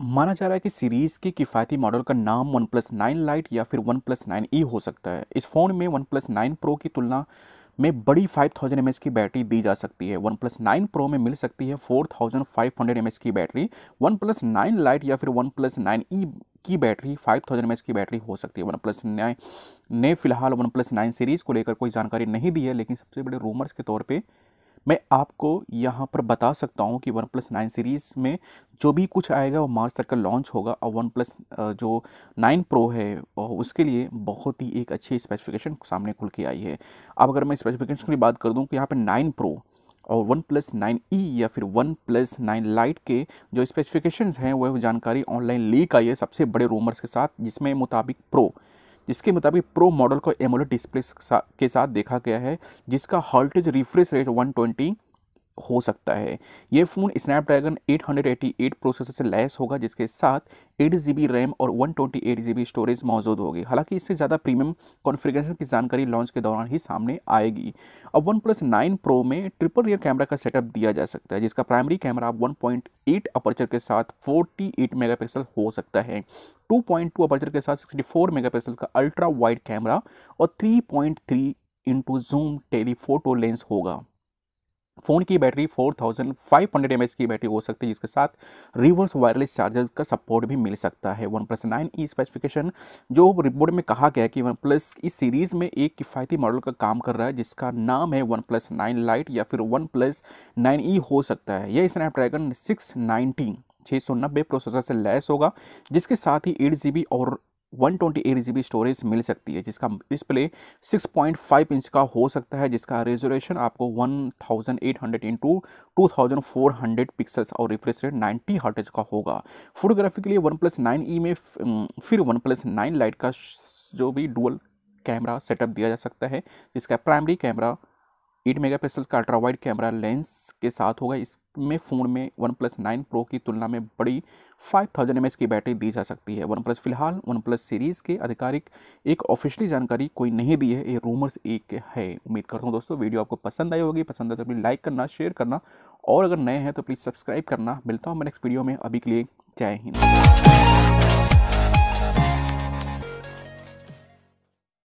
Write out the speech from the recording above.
माना जा रहा है कि सीरीज़ के किफ़ायती मॉडल का नाम वन प्लस नाइन लाइट या फिर वन प्लस नाइन ई हो सकता है। इस फ़ोन में वन प्लस नाइन प्रो की तुलना में बड़ी 5000 थाउज़ेंड एम की बैटरी दी जा सकती है। वन प्लस नाइन प्रो में मिल सकती है 4500 थाउज़ेंड फाइव हंड्रेड एम की battery. OnePlus nine light या फिर वन प्लस नाइन ई की बैटरी 5000 थाउज़ेंड एम की बैटरी हो सकती है। वन प्लस नाइन ने फ़िलहाल वन प्लस नाइन सीरीज़ को लेकर कोई जानकारी नहीं दी है, लेकिन सबसे बड़े रूमर्स के तौर पर मैं आपको यहाँ पर बता सकता हूँ कि वन प्लस नाइन सीरीज़ में जो भी कुछ आएगा वो मार्च तक का लॉन्च होगा। और वन प्लस जो नाइन प्रो है उसके लिए बहुत ही एक अच्छी स्पेसिफिकेशन सामने खुल के आई है। अब अगर मैं स्पेसिफिकेशन की बात कर दूँ कि यहाँ पर नाइन प्रो और वन प्लस नाइन ई या फिर वन प्लस नाइन लाइट के जो स्पेसिफिकेशंस हैं वह जानकारी ऑनलाइन लीक आई है सबसे बड़े रूमर्स के साथ, जिसमें मुताबिक प्रो जिसके मुताबिक प्रो मॉडल को एमोलेट डिस्प्ले के साथ देखा गया है, जिसका हॉल्टेज रिफ्रेश रेट 120 हो सकता है। ये फ़ोन स्नैपड्रैगन 888 प्रोसेसर से लैस होगा, जिसके साथ एट जी रैम और वन ट्वेंटी स्टोरेज मौजूद होगी। हालाँकि इससे ज़्यादा प्रीमियम कॉन्फ़िगरेशन की जानकारी लॉन्च के दौरान ही सामने आएगी। अब वन प्लस नाइन प्रो में ट्रिपल रियर कैमरा का सेटअप दिया जा सकता है, जिसका primary camera one point eight aperture के साथ फोर्टी एट हो सकता है। 2.2 अपर्चर के साथ 64 मेगापिक्सल का अल्ट्रा वाइड कैमरा और 3.3 point three into zoom telephoto lens होगा। फ़ोन की बैटरी 4500 थाउज़ेंड की बैटरी हो सकती है, जिसके साथ रिवर्स वायरलेस चार्जर का सपोर्ट भी मिल सकता है। OnePlus nine E specification जो रिपोर्ट में कहा गया है कि वन प्लस इस सीरीज़ में एक किफ़ायती मॉडल का काम कर रहा है, जिसका नाम है वन प्लस नाइन लाइट या फिर वन प्लस नाइन ई हो सकता है। यह स्नैपड्रैगन सिक्स नाइनटीन छः सौ नब्बे प्रोसेसर से लैस होगा, जिसके साथ ही एट जी बी और one twenty eight G B storage मिल सकती है, जिसका डिस्प्ले 6.5 इंच का हो सकता है, जिसका रेजोल्यूशन आपको 1800 eight hundred into two thousand four hundred pixels और रिफ्रेश रेट नाइन्टी हर्टेज का होगा। फोटोग्राफी के लिए वन प्लस नाइन ई में फिर वन प्लस नाइन लाइट का जो भी डुअल कैमरा सेटअप दिया जा सकता है, जिसका primary camera eight mega pixels का अल्ट्रा वाइड कैमरा लेंस के साथ होगा। इसमें फ़ोन में वन प्लस नाइन प्रो की तुलना में बड़ी फाइव थाउज़ेंड एम की बैटरी दी जा सकती है। वन प्लस फ़िलहाल वन प्लस सीरीज़ के आधिकारिक एक ऑफिशियली जानकारी कोई नहीं दी है, ये रूमर्स एक है। उम्मीद करता हूँ दोस्तों, वीडियो आपको पसंद आई होगी। पसंद आए तो प्लीज़ लाइक करना, शेयर करना और अगर नए हैं तो प्लीज़ सब्सक्राइब करना। मिलता हूँ मैं नेक्स्ट वीडियो में। अभी के लिए जय हिंद।